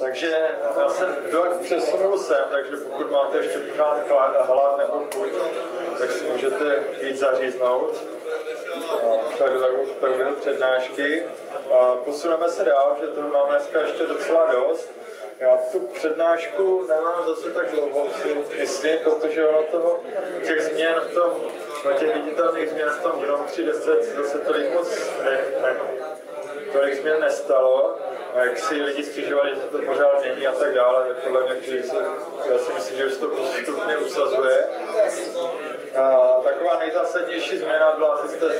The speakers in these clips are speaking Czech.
Takže já jsem přesunul sem, takže pokud máte ještě pořád hlad nebo chuť, tak si můžete jít zaříznout. Tak tak přednášky. A posuneme se dál, že to máme dneska ještě docela dost. Já tu přednášku nemám zase tak dlouho, si myslím, protože ono toho, těch změn v tom, no těch viditelných změn v tom Grom 310 zase tolik moc ne, ne, tolik změn nestalo. A jak si lidi stěžovali, že to pořád mění a tak dále, tak podle mě, se, já si myslím, že už to postupně usazuje. A taková nejzásadnější změna byla, asi jste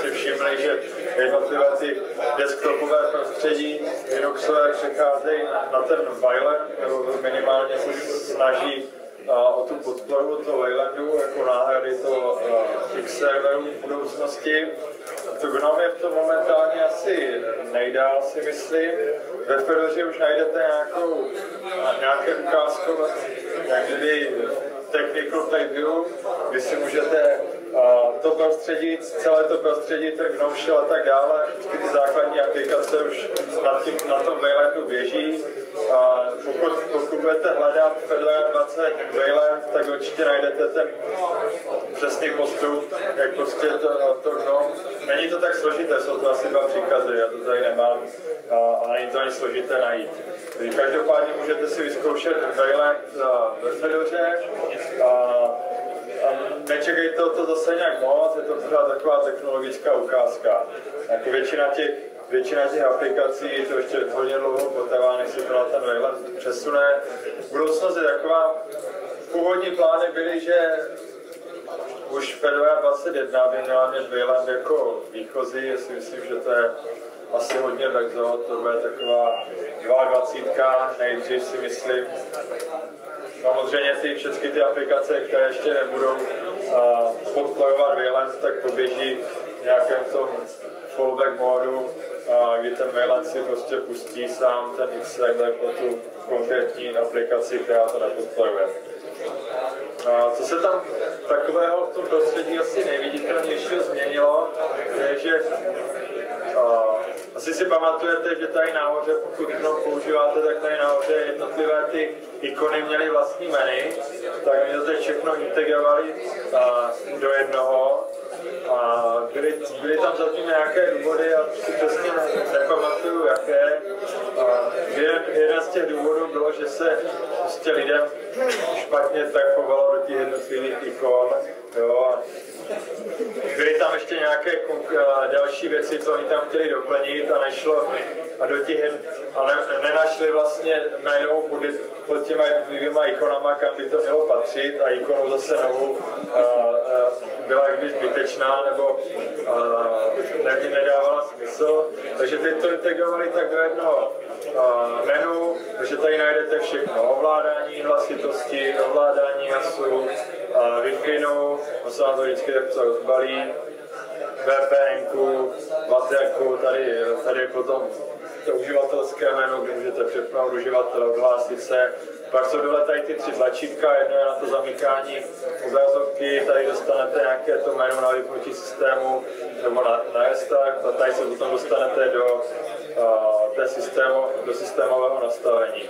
si všimli, že jednotlivé ty desktopové prostředí Linuxové přecházejí na, ten Wayland, nebo minimálně se snaží a, o tu podporu toho Waylandu jako náhrady toho X-serveru v budoucnosti. To GNOME je v tom momentálně asi nejdál, si myslím. Ve Fedoře už najdete nějakou, nějaké ukázkové, jak kdyby technical preview, kdy si můžete to prostředí, celé to prostředí, Shell a tak dále, ty základní aplikace už na, tím, na tom Waylandu běží. A pokud, pokud budete hledat Fedora 20 Wayland, tak určitě najdete ten přesný postup, jak prostě to, to GNOME. Není to tak složité, jsou to asi dva příkazy, já to tady nemám a, a není to ani složité najít. Každopádně můžete si vyzkoušet Wayland ve Fedoře. A, nečekejte to zase nějak moc, je to pořád taková technologická ukázka. Jako většina těch, většina těch aplikací to ještě hodně dlouho potrvá, než se to na ten Wayland přesune. Budoucnost je taková, původní plány byly, že už Fedora 21 by měla mít Wayland jako výchozí, jestli myslím, že to je asi hodně brzo, to bude taková 22, nejdřív si myslím. Samozřejmě ty všechny ty aplikace, které ještě nebudou uh, podporovat Wayland, tak poběží v nějakém tom fallback módu, uh, kdy ten Wayland si prostě pustí sám ten X-Server pro tu konkrétní aplikaci, která to nepodporuje. A co se tam takového v tom prostředí asi nejviditelnějšího změnilo, je, že asi si pamatujete, že tady nahoře, pokud to používáte, tak tady nahoře jednotlivé ty ikony měly vlastní menu, tak my to teď všechno integrovali do jednoho a byly, byly tam zatím nějaké důvody, a si přesně nepamatuju jaké. A jeden, z těch důvodů bylo, že se prostě lidem špatně takovalo do těch jednotlivých ikon. Jo, a byly tam ještě nějaké další věci, co oni tam chtěli doplnit a nešlo a do těch, a ne, nenašli vlastně jméno pod těma dvěma ikonama, kam by to mělo patřit a ikonu zase novou a, a byla jakby zbytečná nebo ne, nedávala smysl. Takže teď to integrovali tak do jednoho menu, takže tady najdete všechno. Ovládání hlasitosti, ovládání hlasu, Wi-Fi, on se vám to vždycky takto rozbalí, VPN, baterku, tady, tady je potom to uživatelské jméno, kde můžete přepnout uživatele, odhlásit se. Pak jsou dole tady ty tři tlačítka, jedno je na to zamykání obrazovky, tady dostanete nějaké to jméno na vypnutí systému nebo na, na restart a tady se potom dostanete do, uh, té systému, do systémového nastavení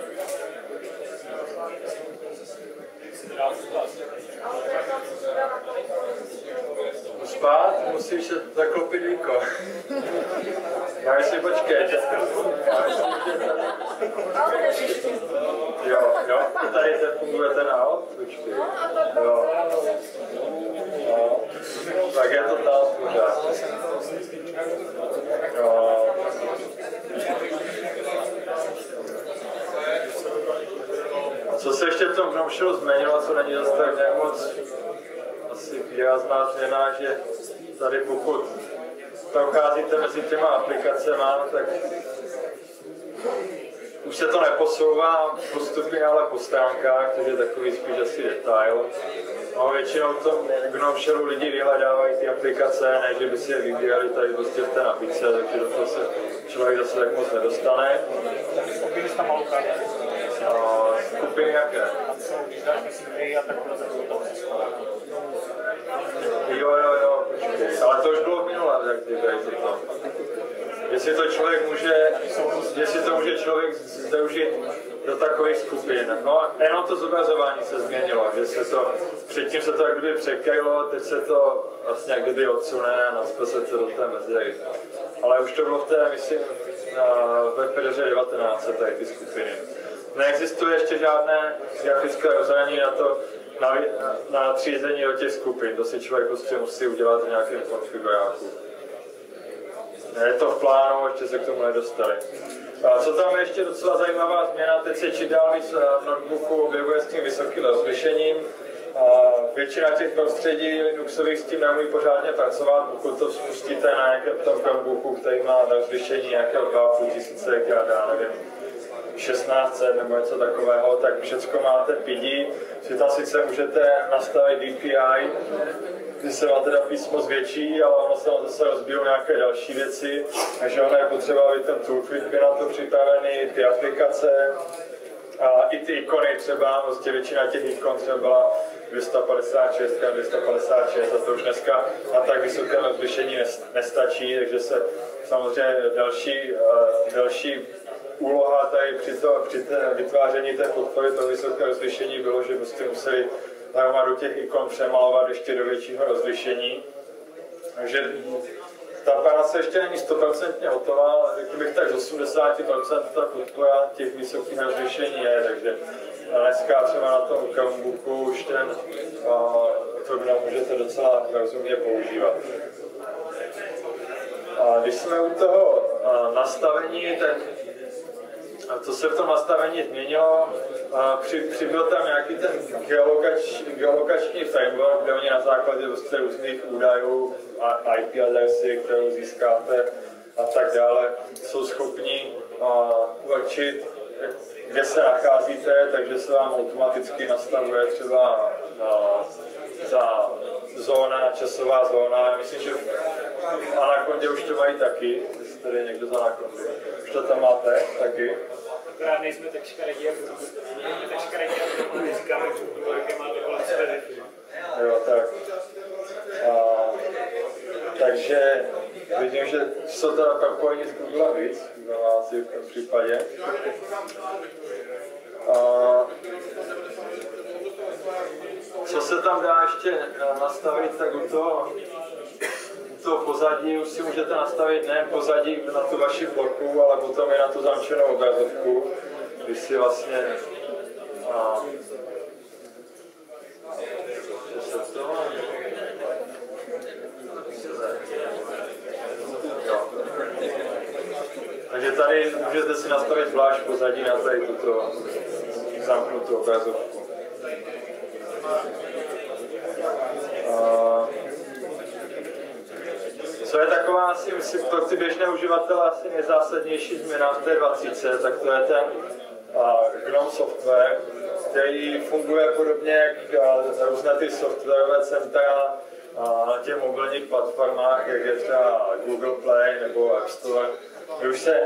spát, musíš se zaklopit víko. Já si počkej. Jo, jo, tady ten funguje ten aut, počkej. Jo. No. Tak je to tam pořád. Jo. A co se ještě v tom Gnomshilu změnilo, co není zase tak nějak moc asi výrazná změna, že tady pokud procházíte mezi těma aplikacemi, tak už se to neposouvá postupně, ale po stránkách, což je takový spíš asi detail. No, většinou Gnome Shellu lidi vyhledávají ty aplikace, ne že by si je vybírali tady prostě v té nabídce, takže do toho se člověk zase tak moc nedostane. Skupiny no, Skupiny jaké? Jo, jo, jo. Ale to už bylo v minulém, jak ty to. jestli to člověk může, jestli to může člověk zneužít do takových skupin. No, jenom to zobrazování se změnilo, že se to, předtím se to jak kdyby překrylo, teď se to vlastně jak kdyby odsune a naspěl se to do té mezery. Ale už to bylo v té, myslím, ve Pedoře 19 tady ty skupiny. Neexistuje ještě žádné grafické rozhraní na to, na, na třízení do těch skupin. To si člověk prostě musí udělat v nějakém konfiguráku. Je to v plánu, ještě se k tomu nedostali. A co tam je ještě docela zajímavá změna, teď se či dál víc v notebooku objevuje s tím vysokým rozlišením. A většina těch prostředí Linuxových s tím neumí pořádně pracovat, pokud to spustíte na nějakém tom Chromebooku, který má rozlišení nějakého 2,5 tisíce, já nevím, 16 nebo něco takového, tak všechno máte PIDI, že tam sice můžete nastavit DPI, kdy se vám teda písmo zvětší, ale ono se vám zase rozbijou nějaké další věci, takže ono je potřeba, aby ten toolkit byl na to připravený, ty aplikace, a i ty ikony třeba, vlastně většina těch ikon třeba 256 a 256 a to už dneska na tak vysoké rozlišení nestačí, takže se samozřejmě další, další úloha tady při, to, při té vytváření té podpory toho vysokého rozlišení bylo, že prostě museli narovnat do těch ikon přemalovat ještě do většího rozlišení. Takže ta práce ještě není 100% hotová, ale řekl bych tak z 80% ta podpora těch vysokých rozlišení je, takže dneska třeba na tom Chromebooku už ten to můžete docela rozumně používat. A když jsme u toho nastavení, tak co se v tom nastavení změnilo, při, přibyl tam nějaký ten geolokač, geolokační framework, kde oni na základě prostě různých údajů a IP adresy, kterou získáte a tak dále, jsou schopni určit, kde se nacházíte, takže se vám automaticky nastavuje třeba a, ta zóna, časová zóna. Myslím, že v Anakondě už to mají taky, tady je někdo za Anakondy. Už to tam máte taky. Akorát nejsme tak škaredí, jak nejsme tak škaredí, jak neříkáme, jaké máte kolem sebe Jo, tak. A, takže vidím, že jsou teda propojení z Google víc, asi v tom případě. A, co se tam dá ještě nastavit, tak u toho, toho pozadí už si můžete nastavit nejen pozadí na tu vaši bloku, ale potom i na tu zamčenou obrazovku, když si vlastně a, Takže tady můžete si nastavit zvlášť pozadí na tady tuto zamknutou obrazovku. Co je taková asi, myslím, pro ty běžné uživatele asi nejzásadnější změna v té 20, tak to je ten uh, GNOME software, který funguje podobně jak uh, různé ty softwarové centra uh, na těch mobilních platformách, jak je třeba Google Play nebo App Store, kde už se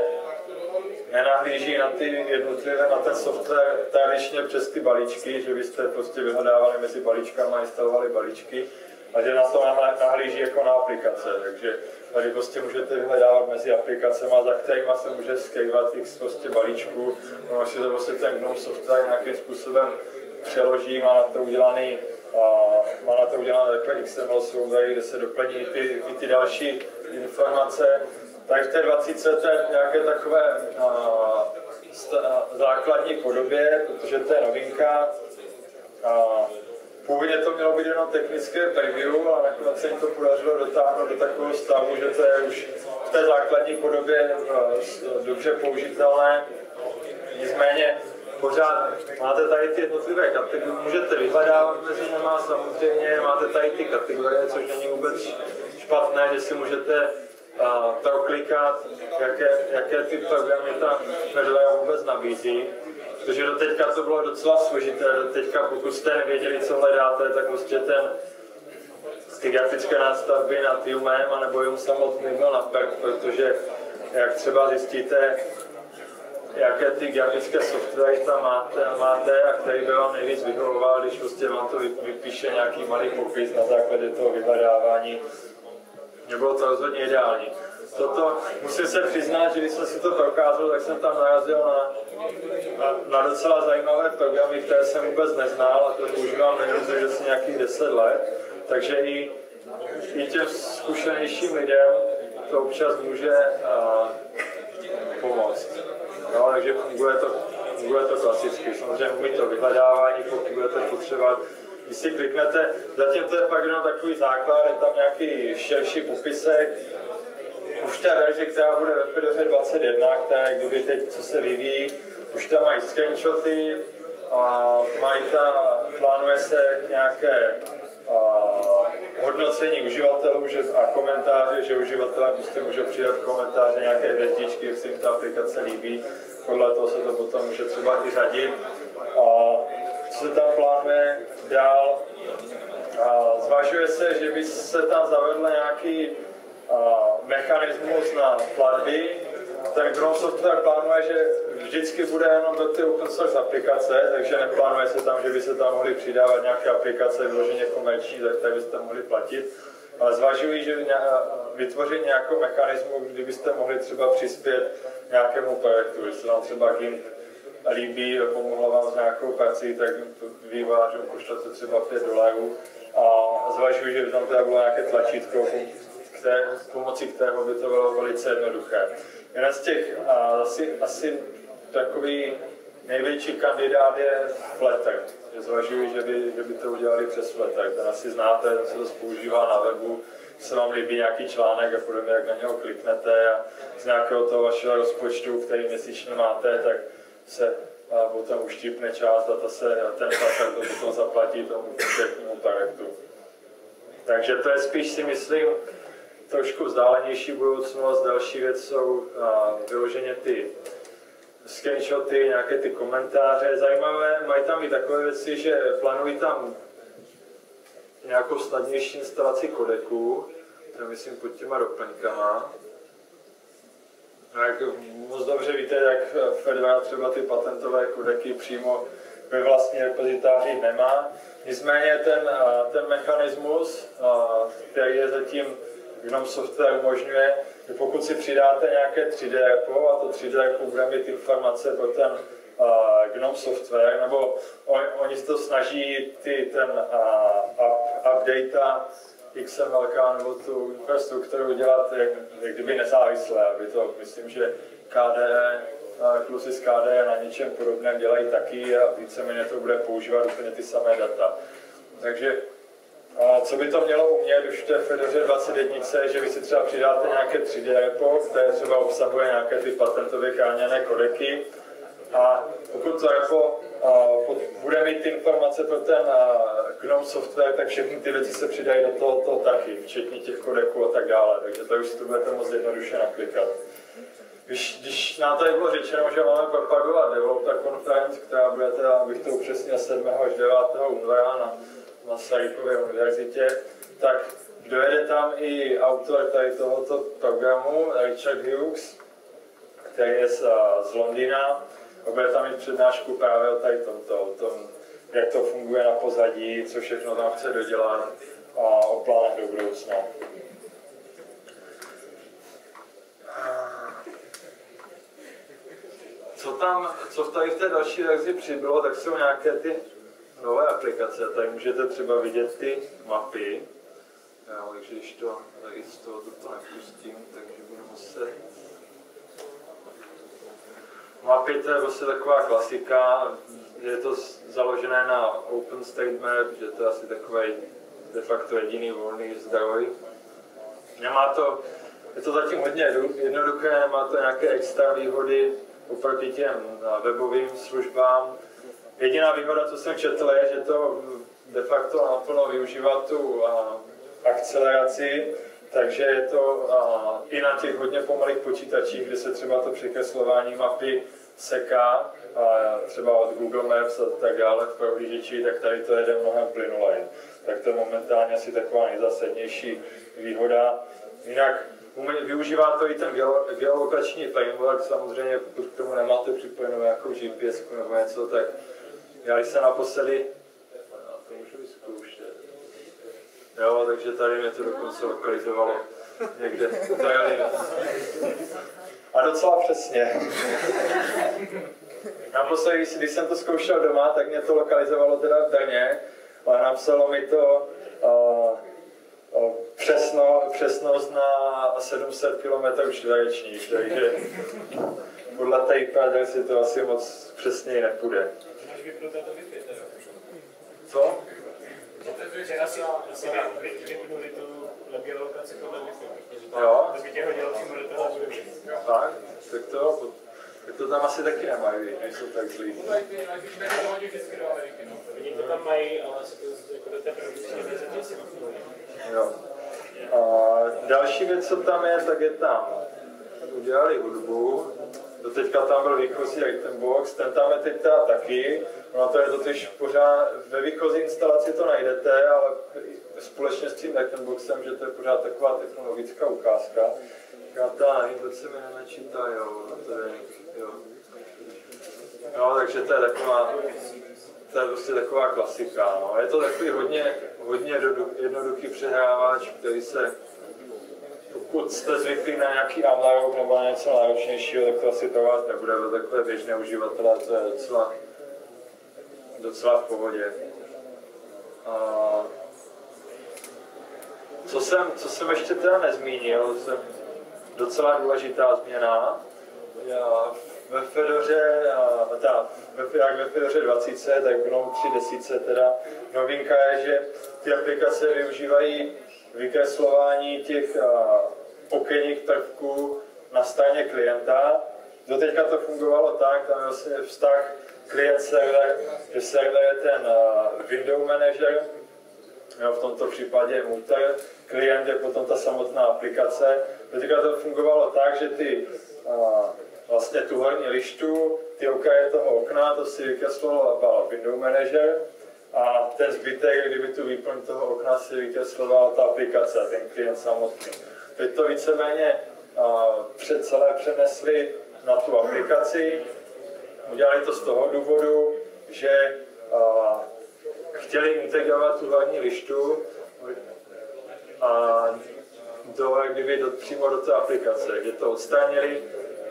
nenahlíží na ty jednotlivé, na ten software tradičně přes ty balíčky, že byste prostě vyhledávali mezi balíčkami a instalovali balíčky, a že na to nahlíží jako na aplikace, takže tady prostě můžete vyhledávat mezi aplikacemi, za kterými se může skrývat x prostě balíčků, no, si to prostě ten GNOME software nějakým způsobem přeloží, má na to udělaný a má na to udělané takové XML soubory, kde se doplní i ty, i ty další informace. Tak v té 20 to je nějaké takové a, základní podobě, protože to je novinka. A, Původně to mělo být jenom technické preview, a nakonec se jim to podařilo dotáhnout do takového stavu, že to je už v té základní podobě eh, dobře použitelné. Nicméně pořád máte tady ty jednotlivé kategorie, můžete vyhledávat mezi nimi samozřejmě, máte tady ty kategorie, což není vůbec špatné, že si můžete uh, proklikat, jaké, jaké ty programy ta Fedora vůbec nabízí. Protože do teďka to bylo docela složité, do teďka pokud jste nevěděli, co hledáte, tak prostě ten ty grafické nástavby nad Jumem, anebo Jum samotný byl na perk, protože jak třeba zjistíte, jaké ty grafické softwary tam máte, máte a který by vám nejvíc vyhovoval, když prostě vám to vypíše nějaký malý popis na základě toho vyhledávání. Nebylo to rozhodně ideální. Toto, musím se přiznat, že když jsem si to prokázal, tak jsem tam narazil na, na, na docela zajímavé programy, které jsem vůbec neznal a to používám nejvíce, že jsem nějakých 10 let. Takže i, i těm zkušenějším lidem to občas může a, pomoct. No, takže funguje to, funguje to klasicky. Samozřejmě umí to vyhledávání, pokud budete potřebovat když si kliknete, zatím to je pak jenom takový základ, je tam nějaký širší popisek, už ta verze, která bude ve Fedora 21, která kdyby teď, co se vyvíjí, už tam mají screenshoty, a mají tam, plánuje se nějaké a, hodnocení uživatelů že, a komentáře, že uživatelé prostě můžou přidat komentáře, nějaké větičky, jak se jim ta aplikace líbí, podle toho se to potom může třeba i řadit. A, co se tam plánuje dál? A, zvažuje se, že by se tam zavedl nějaký mechanismus na platby, ten Chrome Software plánuje, že vždycky bude jenom do ty open source aplikace, takže neplánuje se tam, že by se tam mohly přidávat nějaké aplikace vyloženě komerční, tak, tak byste mohli platit. Ale zvažují, že vytvořit nějakou mechanismu, kdybyste mohli třeba přispět nějakému projektu, se vám třeba GIMP líbí, pomohla vám s nějakou prací, tak vývářům pošlete třeba 5 dolarů a zvažují, že by tam teda bylo nějaké tlačítko, které, pomocí kterého by to bylo velice jednoduché. Jeden z těch asi, asi takový největší kandidát je. Že zvažuji, že by, že by to udělali přes Flutter. Ten asi znáte, se to používá na webu, se vám líbí nějaký článek a podobně, jak na něho kliknete a z nějakého toho vašeho rozpočtu, který měsíčně máte, tak se a potom uštípne část a to se, a ten Flutter to potom zaplatí tomu konkrétnímu projektu. Takže to je spíš si myslím, trošku vzdálenější budoucnost. Další věc jsou vyloženě ty screenshoty, nějaké ty komentáře. Zajímavé, mají tam i takové věci, že plánují tam nějakou snadnější instalaci kodeku, to myslím pod těma doplňkama. A jak moc dobře víte, jak Fedora třeba ty patentové kodeky přímo ve vlastní repozitáři nemá. Nicméně ten, ten mechanismus, který je zatím Gnome Software umožňuje, že pokud si přidáte nějaké 3D repo a to 3D repo bude mít informace pro ten uh, Gnome Software, nebo on, oni se to snaží ty, ten uh, up, update XML nebo tu infrastrukturu dělat jak, jak kdyby nezávisle, aby to, myslím, že KDE, klusy z KDE na něčem podobném dělají taky a víceméně to bude používat úplně ty samé data. Takže co by to mělo umět už v té Fedoře 21, že vy si třeba přidáte nějaké 3D repo, které třeba obsahuje nějaké ty patentově chráněné kodeky a pokud to repo bude mít informace pro ten GNOME software, tak všechny ty věci se přidají do toho, toho taky, včetně těch kodeků a tak dále. Takže to už si to budete moc jednoduše naklikat. Když, když nám tady bylo řečeno, že máme propagovat Developer Conference, která bude teda, abych to upřesnil, 7. až 9. února na Masarykově univerzitě, tak dojede tam i autor tady tohoto programu, Richard Hughes, který je z, z Londýna. A bude tam mít přednášku právě o tady tomto, o tom, jak to funguje na pozadí, co všechno tam chce dodělat a o plánech do budoucna. Co tam, co tady v té další verzi přibylo, tak jsou nějaké ty nové aplikace, tady můžete třeba vidět ty mapy, jo, takže když to tady z toho to nepustím, takže budu muset... Mapy to je vlastně taková klasika, je to založené na OpenStreetMap, že to je asi takový de facto jediný volný zdroj. Nemá to, je to zatím hodně jednoduché, nemá to nějaké extra výhody oproti těm webovým službám, Jediná výhoda, co jsem četl, je, že to de facto naplno využívá tu akceleraci, takže je to a, i na těch hodně pomalých počítačích, kde se třeba to překreslování mapy seká, a třeba od Google Maps a tak dále v prohlížeči, tak tady to jede mnohem plynuleji. Tak to je momentálně asi taková nejzásadnější výhoda. Jinak využívá to i ten geolokační framework, samozřejmě pokud k tomu nemáte připojenou nějakou GPS nebo něco, tak já jsem naposledy, to můžu vyzkoušet. Jo, takže tady mě to dokonce lokalizovalo někde. A docela přesně. Naposledy, když jsem to zkoušel doma, tak mě to lokalizovalo teda v Brně, ale napsalo mi to uh, uh, přesno, přesnost na 700 km čtverečních, takže podle té si to asi moc přesněji nepůjde. Vypnuté to Wi-Fi teda. Co? Že asi, asi vy- vypnuli tu geolokaci podle. Jo? To by tě hodilo přímo do toho. Tak, tak to, tak to tam asi taky nemají, nejsou tak zlí. Oni to tam mají, ale jako do té produkční asi vypnuli. Jo. A další věc, co tam je, tak je tam. Udělali hudbu, do teďka tam byl výchozí box, ten tam je teď teda taky. No to je totiž pořád, ve výchozí instalaci to najdete, ale společně s tím boxem, že to je pořád taková technologická ukázka. Tady, proč se mi nenačítá, jo, to je, jo. No, takže to je taková, to je prostě taková klasika. No. Je to takový hodně, hodně jednodu- jednoduchý přehrávač, který se, pokud jste zvyklí na nějaký analog nebo na něco náročnějšího, tak to asi pro vás nebude, pro takové běžné uživatele to je docela, docela v pohodě. A co jsem, co jsem ještě teda nezmínil, jsem docela důležitá změna. Já ve Fedoře, a, ve, jak ve Fedoře 20, tak v Gnome 3 desíce teda novinka je, že ty aplikace využívají vykreslování těch a, okenních prvků na straně klienta. Doteďka to fungovalo tak, tam je vlastně vztah klient-server, že server je ten a, window manager, jo, v tomto případě router, klient je potom ta samotná aplikace. Teďka to fungovalo tak, že ty a, vlastně tu horní lištu, ty okraje toho okna, to si vykresloval window manager a ten zbytek, kdyby tu výplň toho okna si vykreslovala ta aplikace, ten klient samotný. Teď to víceméně před celé přenesli na tu aplikaci. Udělali to z toho důvodu, že chtěli integrovat tu hlavní lištu a do, kdyby do, přímo do té aplikace, kde to odstranili,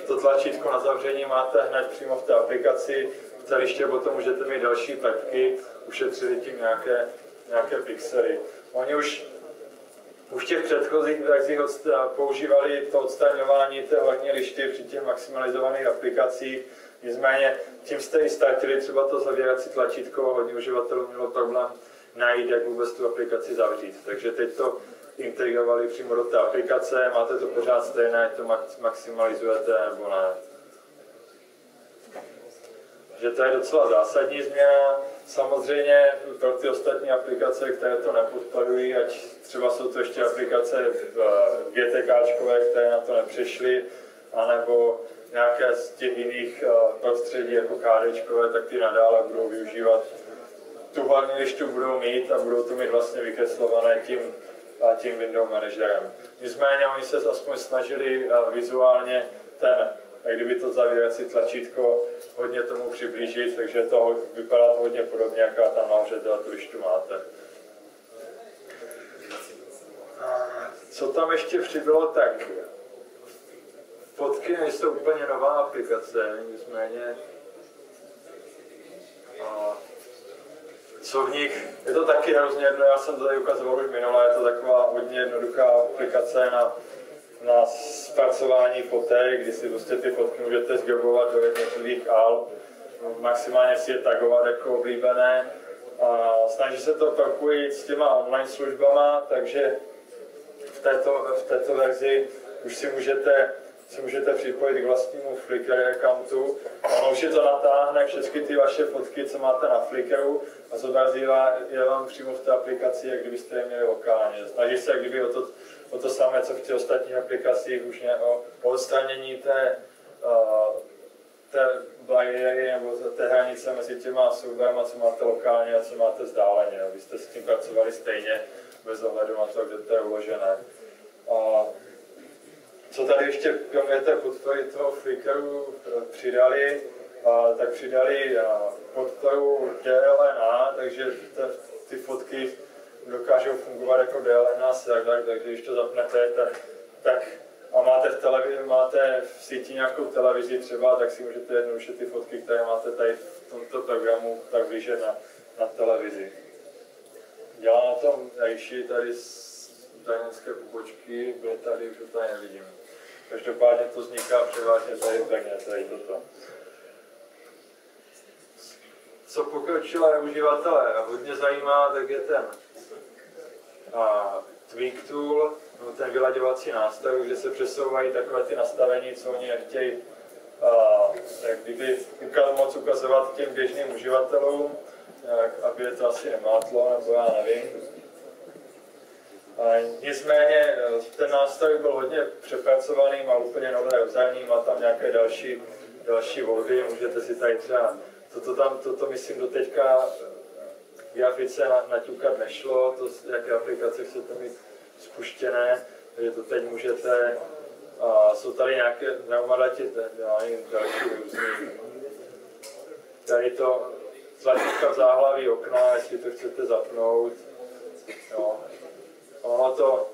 to tlačítko na zavření máte hned přímo v té aplikaci, v té liště potom můžete mít další prvky, ušetřili tím nějaké, nějaké pixely. Oni už už těch předchozích verzích používali to odstraňování té horní lišty při těch maximalizovaných aplikacích, nicméně tím jste i ztratili třeba to zavírací tlačítko, hodně uživatelů mělo problém najít, jak vůbec tu aplikaci zavřít. Takže teď to integrovali přímo do té aplikace, máte to pořád stejné, to max- maximalizujete nebo ne. Že to je docela zásadní změna. Samozřejmě pro ty ostatní aplikace, které to nepodporují, ať třeba jsou to ještě aplikace v GTK, které na to nepřešly, anebo nějaké z těch jiných eh, prostředí jako KD, tak ty nadále budou využívat tu hlavní lištu budou mít a budou to mít vlastně vykreslované tím, a tím window managerem. Nicméně oni se aspoň snažili vizuálně ten, jak kdyby to zavírací tlačítko hodně tomu přiblížit, takže to vypadá to hodně podobně, jaká tam nahoře teda tu lištu máte. A Co tam ještě přibylo, tak fotky nejsou úplně nová aplikace, nicméně a co v nich, je to taky hrozně jedno, já jsem to tady ukazoval už minule, je to taková hodně jednoduchá aplikace na, na zpracování fotek, kdy si prostě ty fotky můžete zgrobovat do jednotlivých al, maximálně si je tagovat jako oblíbené. A snaží se to propojit s těma online službama, takže v této, v této verzi už si můžete si můžete připojit k vlastnímu Flickr accountu. Ono už je to natáhne všechny ty vaše fotky, co máte na Flickru a zobrazí je vám přímo v té aplikaci, jak kdybyste je měli lokálně. Snaží se jak kdyby o to, o to samé, co v těch ostatních aplikacích, už ne, o, o odstranění té, uh, té bariéry nebo té hranice mezi těma souborama, co máte lokálně a co máte vzdáleně, abyste s tím pracovali stejně bez ohledu na to, kde to je uložené. A co tady ještě kromě té podpory toho Flickru eh, přidali, a, tak přidali a, podporu DLNA, takže te, ty fotky dokážou fungovat jako DLNA server, takže když to zapnete, tak tak a máte v, televizi, máte v síti nějakou televizi třeba, tak si můžete jednoduše ty fotky, které máte tady v tomto programu, tak vyžet na, na televizi. Dělá na tom Aishi tady z tajnické pobočky, byl tady, už to tady nevidím. Každopádně to vzniká převážně tady v Brně, tady toto. Co pokročilé uživatelé a hodně zajímá, tak je ten a, Tweak Tool, no, ten vyladěvací nástroj, kde se přesouvají takové ty nastavení, co oni chtějí a, jak kdyby moc ukazovat těm běžným uživatelům, jak, aby je to asi nemátlo, nebo já nevím. A nicméně ten nástroj byl hodně přepracovaný, má úplně nové rozhraní, má tam nějaké další, další volby, můžete si tady třeba, toto tam, toto myslím do teďka v grafice naťukat nešlo, to, jaké aplikace chcete mít spuštěné, takže to teď můžete, a jsou tady nějaké pneumadati, já nevím, další různý. Tady to tlačítka v záhlaví okna, jestli to chcete zapnout. Jo. Ono to,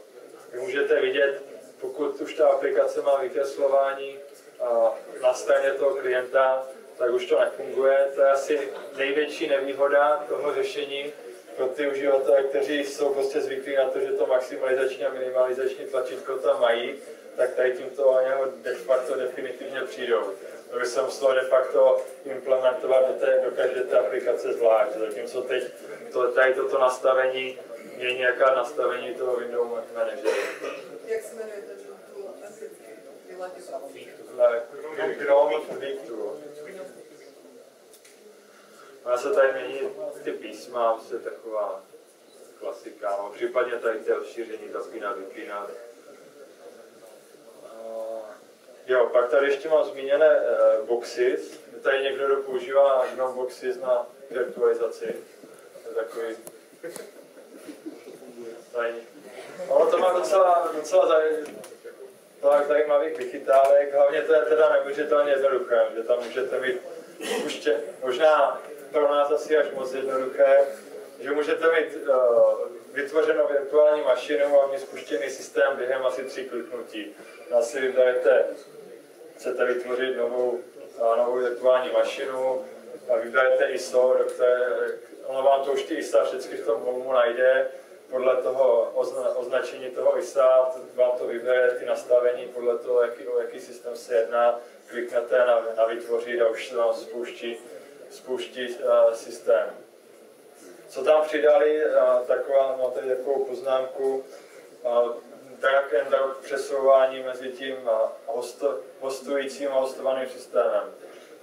vy můžete vidět, pokud už ta aplikace má vykreslování a na straně toho klienta, tak už to nefunguje. To je asi největší nevýhoda toho řešení, pro ty uživatele, kteří jsou prostě zvyklí na to, že to maximalizační a minimalizační tlačítko tam mají, tak tady tímto o něho de facto definitivně přijdou. To by se muselo de facto implementovat do, té, do každé té aplikace zvlášť. Zatímco teď to, tady toto nastavení je nějaká nastavení toho Windows Manager. Jak se jmenuje to, tu vyladěval? Chrome Tool. Ona se tady mění ty písma, je taková klasika, no, případně tady ty rozšíření zapínat, vypínat. Jo, pak tady ještě mám zmíněné uh, boxy. Tady někdo, kdo používá GNOME boxy na virtualizaci. To je takový tady. Ono to má docela, docela zaj, zajímavých vychytálek, hlavně to je teda neuvěřitelně jednoduché, že tam můžete mít ještě možná pro nás asi až moc jednoduché, že můžete mít uh, vytvořenou virtuální mašinu a mít spuštěný systém během asi tří kliknutí. Nás si vyberete, chcete vytvořit novou, uh, novou virtuální mašinu a vyberete ISO, do které, ono vám to už ty ISA všechny v tom homu najde, podle toho ozna, označení toho ISA vám to vybere ty nastavení podle toho, jaký, o jaký systém se jedná, kliknete na, na vytvořit a už se vám spouští spouští uh, systém. Co tam přidali, uh, taková, mám tady takovou poznámku, drag and drop přesouvání mezi tím hosto, hostujícím a hostovaným systémem.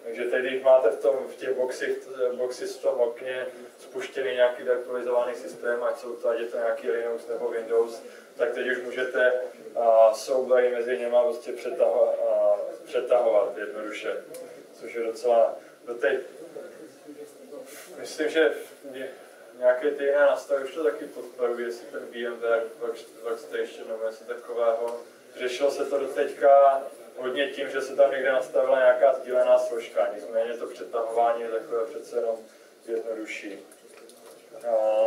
Takže teď, když máte v, tom, v těch boxích, boxy v tom okně spuštěný nějaký virtualizovaný systém, ať jsou to, ať je to nějaký Linux nebo Windows, tak teď už můžete uh, soubory mezi něma prostě přetahovat, uh, přetahovat jednoduše, což je docela doteď Myslím, že nějaké ty jiné nastavy už to taky podporují, jestli ten VMware Workstation nebo něco takového. Řešilo se to do teďka hodně tím, že se tam někde nastavila nějaká sdílená složka, nicméně to přetahování je takové přece jenom jednodušší. A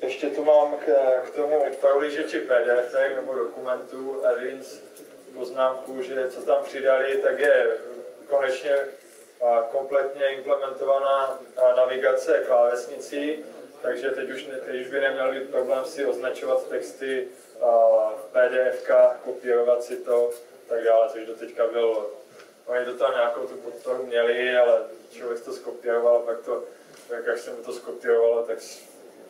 ještě tu mám k, k tomu prohlížeči PDF nebo dokumentů Evins poznámku, že co tam přidali, tak je konečně kompletně implementovaná navigace klávesnicí, takže teď už, teď už by neměl být problém si označovat texty v PDF, kopírovat si to, tak dále, což do teďka bylo. Oni to tam nějakou tu podporu měli, ale člověk to skopíroval, pak to, tak jak jsem to skopírovalo, tak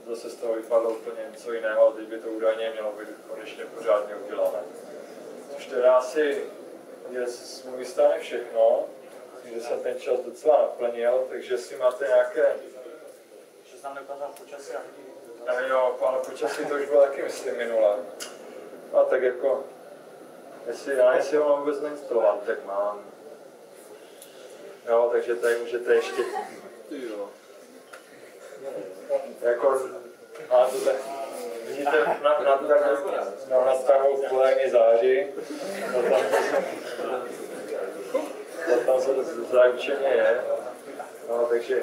zase z toho vypadlo úplně něco jiného, a teď by to údajně mělo být konečně pořádně udělané což teda asi je z mojí strany všechno. Myslím, že jsem ten čas docela naplnil, takže si máte nějaké... Že jsem dokázal počasí a Ne, jo, ale počasí to už bylo taky, myslím, minule. No tak jako, jestli, já jestli ho mám vůbec nainstalovat, tak mám. Jo, takže tady můžete ještě... Jo. Jako, a to na, na, na, na, na starou polémy září, to tam, to tam se zaručeně je, no, takže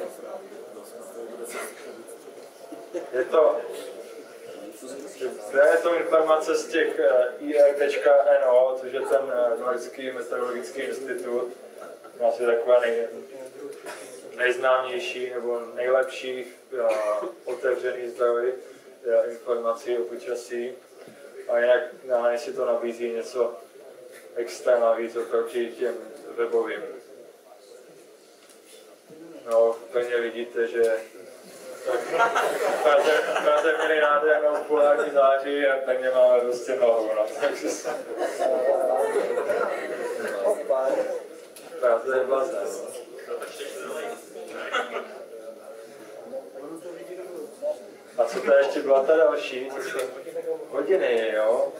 je to, je to informace z těch eh, IR.no, což je ten eh, Norský meteorologický institut. Asi takové nej, nejznámější nebo nejlepší uh, otevřený zdroj uh, informací o počasí. A jinak na si to nabízí něco extra navíc oproti těm webovým. No, plně vidíte, že Praze, Praze měli nádhernou polární září a plně máme prostě nohu. No. Takže Praze je blazné. A co to ještě byla ta další? Hodiny, jo?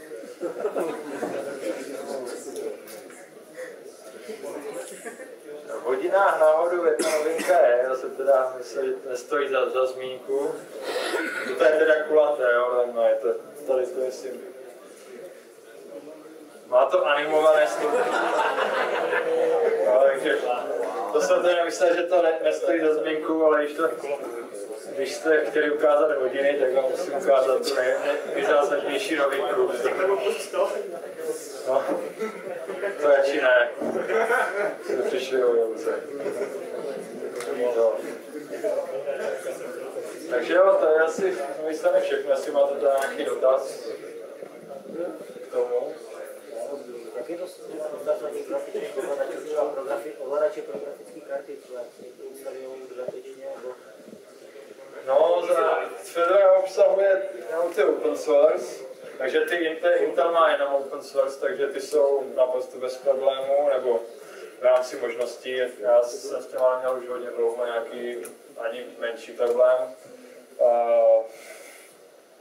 V hodinách náhodou je ta novinka je, já se teda myslím, že to nestojí za, za zmínku. To je teda kulaté, jo, no, je to, tady to myslím. Má to animované stupy. No, takže to jsem teda myslel, že to ne, nestojí za zmínku, ale když to když jste chtěli ukázat hodiny, tak vám musím ukázat tu nejzásadnější novinku. No, to radši ne. Jsme přišli o Jauce. No. Takže jo, to je asi vystane všechno, jestli máte nějaký dotaz k tomu. Jak je to těch grafičních ovladačů, třeba pro ovladače pro grafické karty, třeba to instalují dodatečně, nebo No, za Fedora obsahuje jenom ty open source, takže ty Intel, Intel má jenom open source, takže ty jsou naprosto bez problémů, nebo v rámci možností. Já jsem s tím měl už hodně dlouho nějaký ani menší problém. Uh,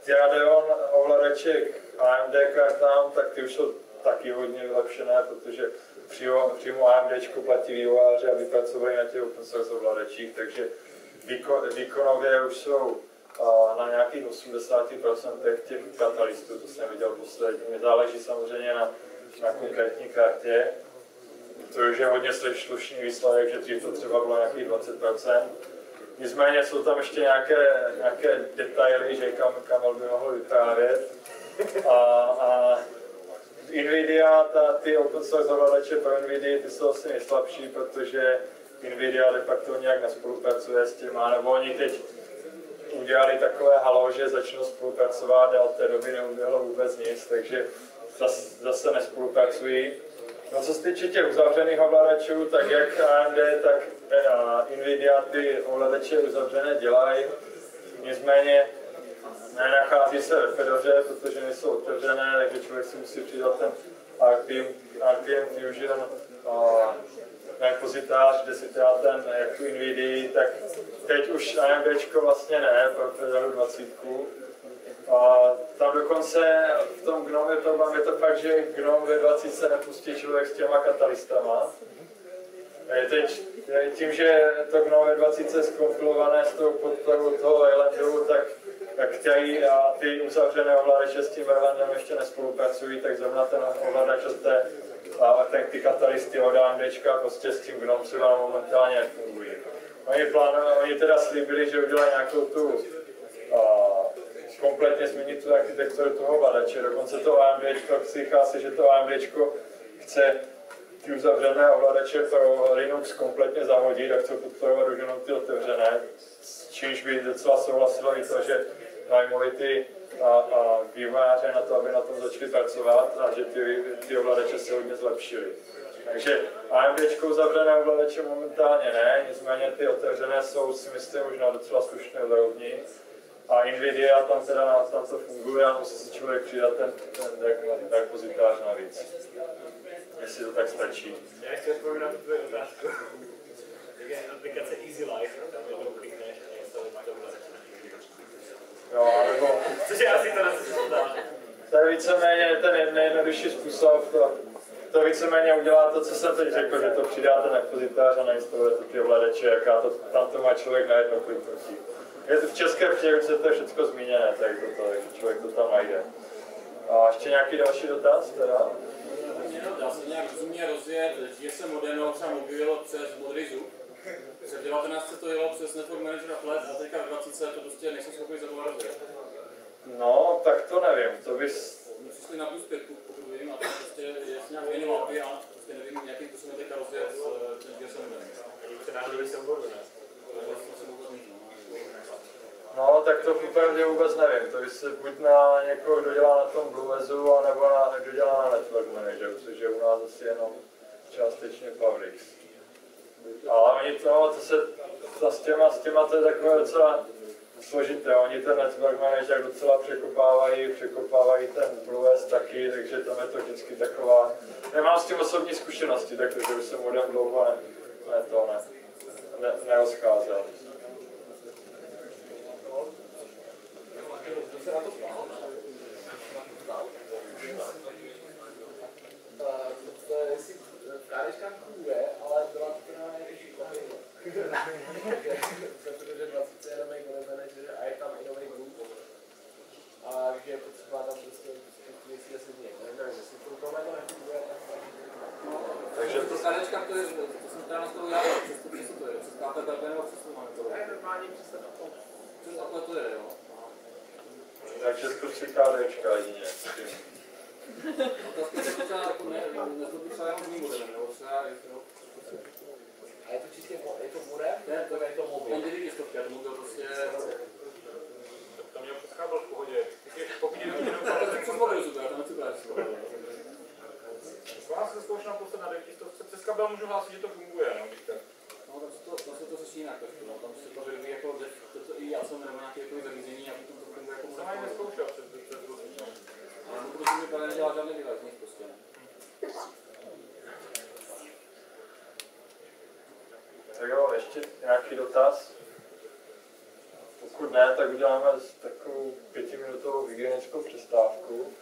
Radeon ovladaček AMD kartám, tak ty už jsou taky hodně vylepšené, protože přímo, přímo AMD platí vývojáři a vypracovali na těch open source ovladačích, takže výkonově už jsou na nějakých 80% těch katalistů, to jsem viděl poslední. Záleží samozřejmě na, na konkrétní kartě. To už je hodně slušný výsledek, že dřív to třeba bylo nějakých 20%. Nicméně jsou tam ještě nějaké, nějaké detaily, že kam, Kamil by mohl vyprávět. A Ta, ty open source ovladače pro NVIDIA, ty jsou asi nejslabší, protože Nvidia de facto nějak nespolupracuje s těma, nebo oni teď udělali takové halo, že začnou spolupracovat a od té doby neuběhlo vůbec nic, takže zase, zase nespolupracují. No co se týče těch uzavřených ovladačů, tak jak AMD, tak eh, Nvidia ty ovladače uzavřené dělají. Nicméně nenachází se ve Fedoře, protože nejsou otevřené, takže člověk si musí přidat ten RPM, RPM Fusion a repozitář, kde si teda ten, jak tu NVIDIA, tak teď už AMD vlastně ne, pro Fedaru 20. A tam dokonce v tom GNOME to mám, je to fakt, že GNOME ve 20 se nepustí člověk s těma katalistama. Teď, tím, že to GNOME 20 je zkompilované s tou podporou toho Islandu, tak jak chtějí a ty uzavřené ovladače s tím Islandem ještě nespolupracují, tak zrovna ten ovladač od té a ten, ty katalisty od AMDčka prostě s tím GNOME třeba momentálně nefungují. Oni, plán, oni teda slíbili, že udělají nějakou tu a, kompletně změnit tu architekturu toho ovladače. Dokonce to AMDčko, slychá se, že to AMDčko chce ty uzavřené ovladače pro Linux kompletně zahodit a chce podporovat už jenom ty otevřené, čímž by docela souhlasilo i to, že najmuli ty a, a vývojáře na to, aby na tom začali pracovat a že ty, ty ovladače se hodně zlepšily. Takže AMD zavřené ovladače momentálně ne, nicméně ty otevřené jsou si myslím už na docela slušné úrovni. A Nvidia tam teda tam to funguje a musí si člověk přidat ten, ten depozitář navíc. Jestli to tak stačí. Já chci odpovědět na tu otázku. Je aplikace Easy Life, tam to Jo, nebo... Což je asi to, na co se To je víceméně ten nejjednodušší způsob, to, to víceméně udělá to, co jsem teď řekl, že to přidáte na pozitář a nainstalujete ty ovladače, jaká to, tam to má člověk na jedno kliknutí. Je to v české příručce to je všechno zmíněné, tak to, to, takže člověk to tam najde. A ještě nějaký další dotaz teda? Dá se nějak rozumně rozjet, že se modernou třeba mobil přes modrý zub? V 19 to jelo přes Network Manager a Flat a teďka v 20 to prostě nejsem schopný rozjet. No, tak to nevím, to bys... My přišli na Blue Spec, pokud vím, a tam prostě je nějak dvě mapy a prostě nevím, jakým způsobem teďka rozjet eh, ten GSM. Se dá do souboru, ne? No, tak to popravdě vůbec nevím. To bys se buď na někoho, kdo dělá na tom Bluezu, anebo na, kdo dělá na Network Manager, což je u nás asi jenom částečně Fabrix. Ale oni to, to se, to s těma, s těma to je takové docela složité. Oni ten Network Manager docela překopávají, překopávají ten Blues taky, takže tam je to vždycky taková... Nemám s tím osobní zkušenosti, takže už jsem modem dlouho ne, ne to ne, ne, nerozcházel. jestli kádečka funguje, ale byla to teda nějaký šiklavý. Protože 20 je jenom manager a je tam i nový grup. A že je potřeba tam prostě věci asi změnit. Nevím, jestli to tohle to nefunguje, tak Takže To skarečka, to je, to jsem teda na stolu já, přes to, přes to je, přes KPP nebo přes to máme to. to je normální přestat na tom. Přes takhle to je, jo. Takže zkusí KDčka jedině. Otázka je třeba jako ne, nezlobí třeba jenom mým modelem, nebo třeba jo, A je to čistě je to modem, Ne, nebo je to mobil? on já to mobil prostě... Tam měl přes kábel v pohodě. Pokud je to jenom Ale to přes mobil super, já to nechci brát. Vás se zkoušel na 900, kabel můžu hlásit, že to funguje, no, tak. No, tam se to, tam se to řeší jinak trošku, no. Tam se to vyvíjí jako dev, to, to i já jsem nebo nějaké jako zařízení a potom to funguje jako Jsem ani neskoušel přes přes Bluetooth, no. Ale mu prostě mi právě nedělá žádný výlet, nic prostě. Tak jo, ještě nějaký dotaz? Pokud ne, tak uděláme takovou pětiminutovou hygienickou přestávku.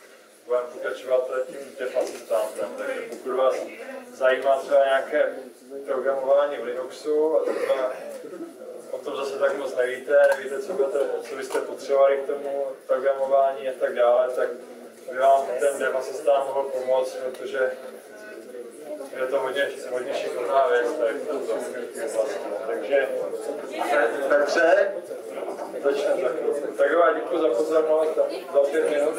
Budeme pokračovat tím defasitántem. Takže pokud vás zajímá třeba nějaké programování v Linuxu a třeba o tom zase tak moc nevíte, nevíte, co, budete, co byste potřebovali k tomu programování a tak dále, tak by vám ten defasistán mohl pomoct, protože je to hodně, hodně šikovná věc, tak to oblasti. Takže Petře, začneme za chvíli. Tak jo, děkuji za pozornost a za pět minut.